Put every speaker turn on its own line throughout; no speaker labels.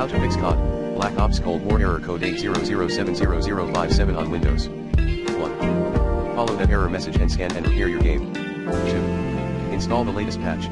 How to fix COD, Black Ops Cold War error code 800700057 on Windows. 1. Follow that error message and scan and repair your game. 2. Install the latest patch.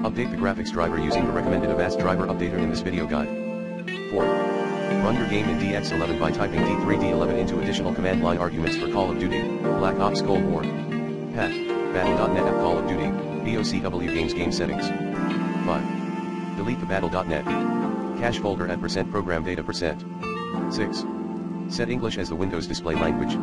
Update the graphics driver using the recommended Avast driver updater in this video guide. 4. Run your game in DX11 by typing D3D11 into additional command line arguments for Call of Duty, Black Ops Cold War. Path, Battle.net app Call of Duty, BOCW Games Game Settings. 5. Delete the Battle.net. Cache folder at percent program data percent. 6. Set English as the Windows display language.